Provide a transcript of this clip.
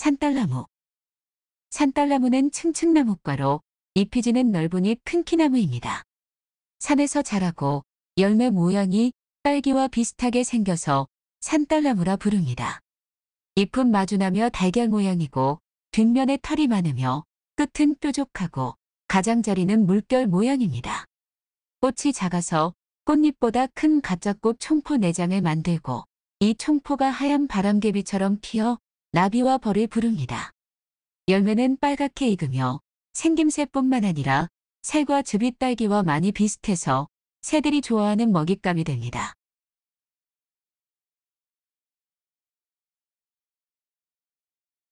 산딸나무 산딸나무는 층층나무과로 잎이 지는 넓으니 큰 키나무입니다. 산에서 자라고 열매 모양이 딸기와 비슷하게 생겨서 산딸나무라 부릅니다. 잎은 마주나며 달걀 모양이고 뒷면에 털이 많으며 끝은 뾰족하고 가장자리는 물결 모양입니다. 꽃이 작아서 꽃잎보다 큰 가짜꽃 총포 내장을 만들고 이 총포가 하얀 바람개비처럼 피어 나비와 벌을 부릅니다. 열매는 빨갛게 익으며 생김새뿐만 아니라 살과 즙이 딸기와 많이 비슷해서 새들이 좋아하는 먹잇감이 됩니다.